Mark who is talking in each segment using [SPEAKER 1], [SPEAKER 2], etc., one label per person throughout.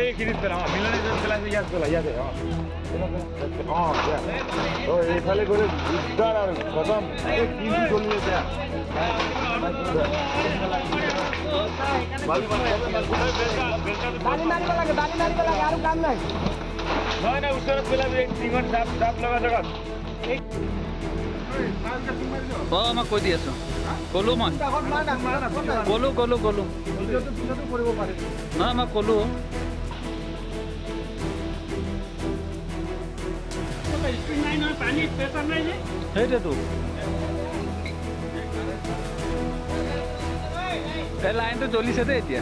[SPEAKER 1] এইখিনিত পেলাওঁ মিলনি য'ত পেলাইছে ইয়াত পেলা ইয়াতে অঁ অঁ দিয়া অঁ এইফালে গ'লে দিগদাৰ আৰু খতম এই কিটো চলি আছে
[SPEAKER 2] বালি মাৰিব লাগে বালি মাৰিব লাগে আৰু কাম নাই
[SPEAKER 1] নহয় নাই ওচৰত পেলাবি টিঙত জাপ জাপ লগা জেগাত
[SPEAKER 3] অঁ মই কৈ দি আছোঁ ক'লোঁ মই ক'লোঁ ক'লোঁ ক'লোঁ নহয় মই ক'লোঁ সেইটোৱেতো লাইনটো জ্বলিছে দেই এতিয়া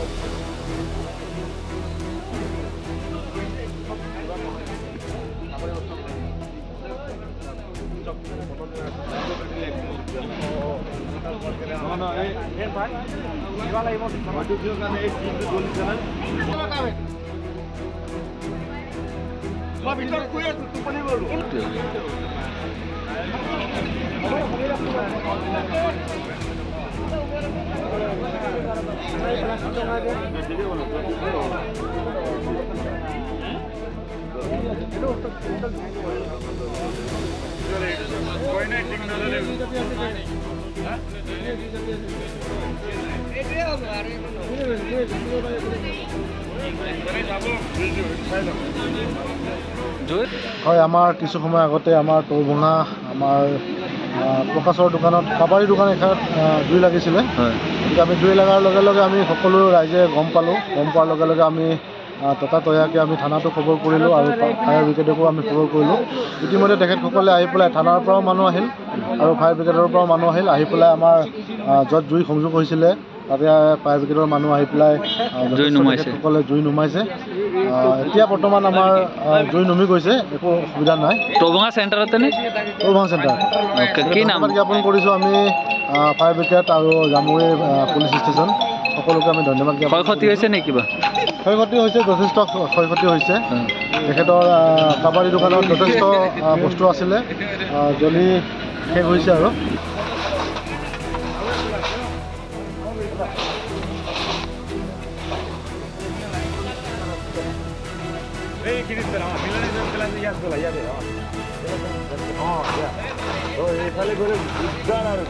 [SPEAKER 1] শুই আছো টোপনি গ'লো
[SPEAKER 3] জুইত
[SPEAKER 4] হয় আমাৰ কিছু সময় আগতে আমাৰ তৌভঙা আমাৰ প্ৰকাশৰ দোকানত কাবাৰী দোকান এখনত আহ, জুই লাগিছিলে।
[SPEAKER 3] হয়।
[SPEAKER 4] গতিকে আমি জুই লগাৰ লগে লগে আমি সকলো ৰাইজে গম পালোঁ। গম পোৱাৰ লগে লগে আমি ততাতৈয়াকৈ আমি থানাতো খবৰ কৰিলোঁ আৰু ফায়াৰ ব্ৰিগেডকো আমি খবৰ কৰিলোঁ। ইতিমধ্যে তেখেতসকলে আহি পেলাই থানাৰ পৰাও মানুহ আহিল আৰু ফায়াৰ ব্ৰিগেডৰ পৰাও মানুহ আহিল। আহি পেলাই আমাৰ য'ত জুই সংযোগ হৈছিলে তাতে ফায়াৰ ব্ৰিগেডৰ মানুহ আহি পেলাই। তেখেতসকলে জুই নুমাইছে। এতিয়া বৰ্তমান আমাৰ জুই নুমি গৈছে একো অসুবিধা নাই।
[SPEAKER 3] টৌভঙা চেণ্টাৰতে নে?
[SPEAKER 4] টৌভাং চেণ্টাৰ
[SPEAKER 3] কি নাম?
[SPEAKER 4] জ্ঞাপন কৰিছোঁ আমি ফায়াৰ ব্ৰিগেড আৰু জামুৰী পুলিচ ষ্টেচন। সকলোকে আমি ধন্যবাদ জ্ঞাপন
[SPEAKER 3] ক্ষয় ক্ষতি হৈছে নে কিবা
[SPEAKER 4] ক্ষয় ক্ষতি হৈছে যথেষ্ট ক্ষয় ক্ষতি হৈছে। তেখেতৰ কাবাৰী দোকানত যথেষ্ট বস্তু আছিলে। জ্বলি শেষ হৈছে আৰু।
[SPEAKER 1] এইফালে গ'লে দিগদাৰ আৰু